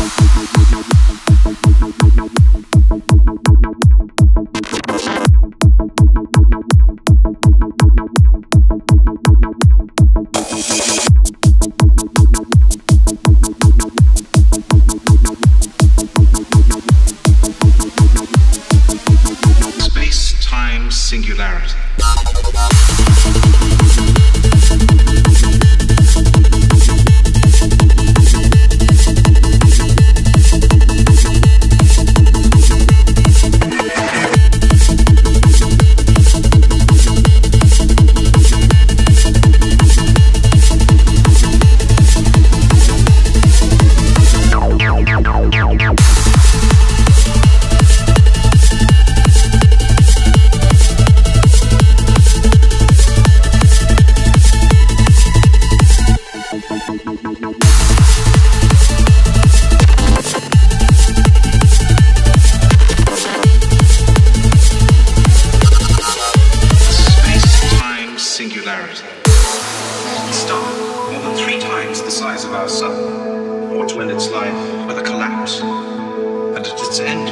Space-time singularity. Space-time singularity. A star more than three times the size of our sun ought to end its life with a collapse. And at its end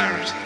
Singularity.